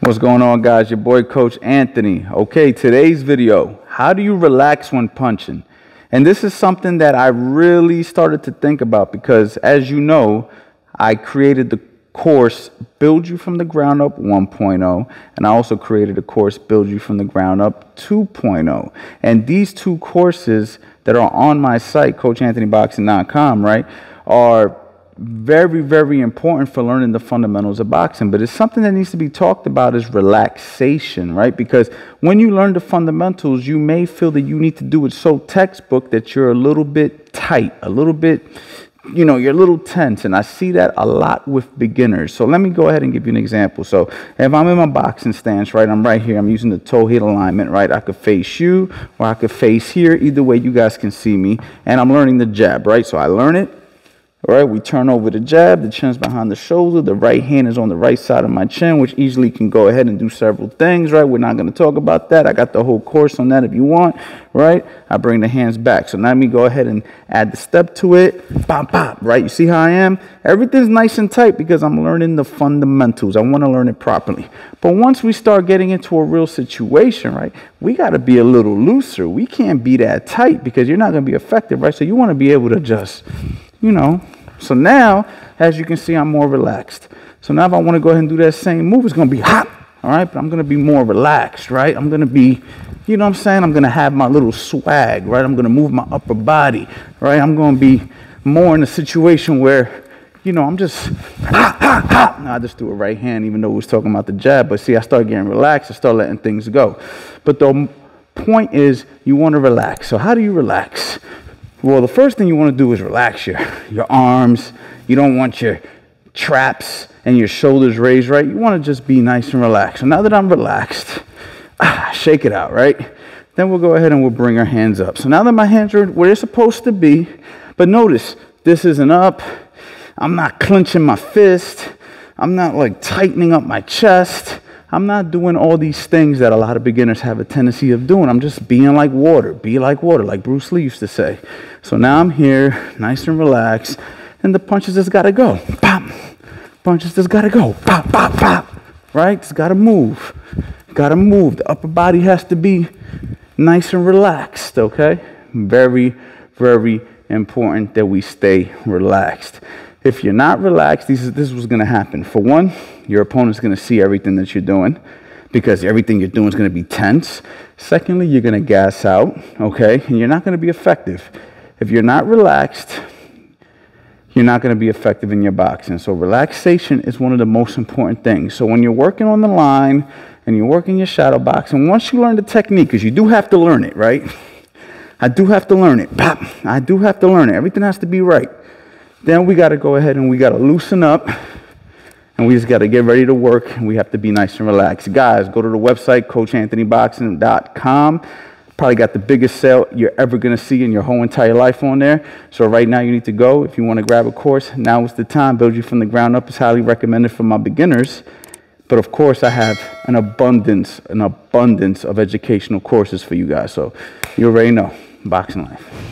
What's going on guys? Your boy Coach Anthony. Okay, today's video, how do you relax when punching? And this is something that I really started to think about because as you know, I created the course Build You From the Ground Up 1.0 and I also created a course Build You From the Ground Up 2.0. And these two courses that are on my site, CoachAnthonyBoxing.com, right, are very, very important for learning the fundamentals of boxing. But it's something that needs to be talked about is relaxation, right? Because when you learn the fundamentals, you may feel that you need to do it so textbook that you're a little bit tight, a little bit, you know, you're a little tense. And I see that a lot with beginners. So let me go ahead and give you an example. So if I'm in my boxing stance, right, I'm right here, I'm using the toe heel alignment, right? I could face you or I could face here. Either way, you guys can see me. And I'm learning the jab, right? So I learn it all right, we turn over the jab, the chin's behind the shoulder, the right hand is on the right side of my chin, which easily can go ahead and do several things, right? We're not going to talk about that. I got the whole course on that if you want, right? I bring the hands back. So now let me go ahead and add the step to it. Pop, pop, right? You see how I am? Everything's nice and tight because I'm learning the fundamentals. I want to learn it properly. But once we start getting into a real situation, right, we got to be a little looser. We can't be that tight because you're not going to be effective, right? So you want to be able to just you know. So now, as you can see, I'm more relaxed. So now if I want to go ahead and do that same move, it's going to be hot, all right? But I'm going to be more relaxed, right? I'm going to be, you know what I'm saying? I'm going to have my little swag, right? I'm going to move my upper body, right? I'm going to be more in a situation where, you know, I'm just, ha, ha, ha. Now I just threw a right hand, even though we was talking about the jab. But see, I start getting relaxed. I start letting things go. But the point is, you want to relax. So how do you relax? Well, the first thing you want to do is relax your, your arms. You don't want your traps and your shoulders raised, right? You want to just be nice and relaxed. So now that I'm relaxed, ah, shake it out, right? Then we'll go ahead and we'll bring our hands up. So now that my hands are where they're supposed to be, but notice this isn't up. I'm not clenching my fist. I'm not like tightening up my chest. I'm not doing all these things that a lot of beginners have a tendency of doing. I'm just being like water, be like water, like Bruce Lee used to say. So now I'm here, nice and relaxed, and the punches just gotta go. Pop. Punches just gotta go. Pop, pop, pop. Right? It's gotta move. Gotta move. The upper body has to be nice and relaxed, okay? Very, very important that we stay relaxed. If you're not relaxed, this is, this is what's going to happen. For one, your opponent's going to see everything that you're doing because everything you're doing is going to be tense. Secondly, you're going to gas out, okay? And you're not going to be effective. If you're not relaxed, you're not going to be effective in your boxing. So relaxation is one of the most important things. So when you're working on the line and you're working your shadow boxing, once you learn the technique, because you do have to learn it, right? I do have to learn it. I do have to learn it. Everything has to be right. Then we got to go ahead and we got to loosen up and we just got to get ready to work and we have to be nice and relaxed. Guys, go to the website, coachanthonyboxing.com. Probably got the biggest sale you're ever going to see in your whole entire life on there. So right now you need to go. If you want to grab a course, now is the time. Build you from the ground up is highly recommended for my beginners. But of course, I have an abundance, an abundance of educational courses for you guys. So you already know, boxing life.